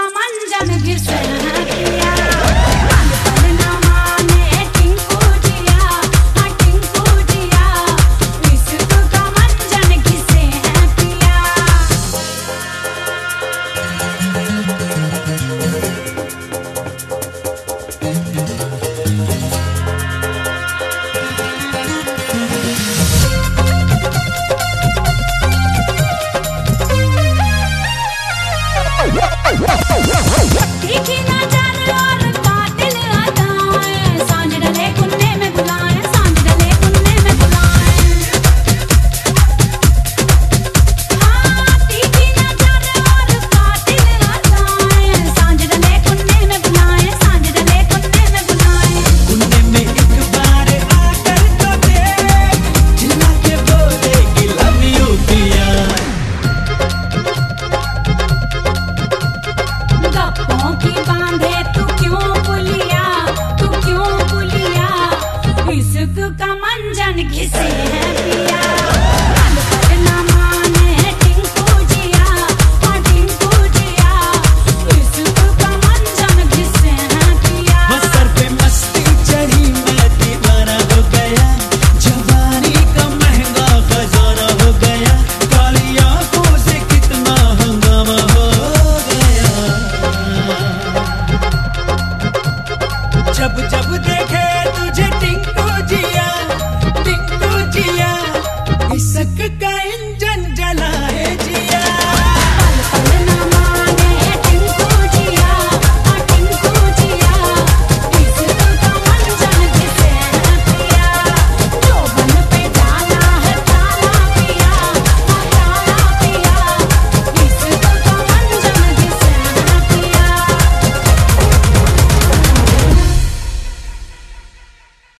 Camal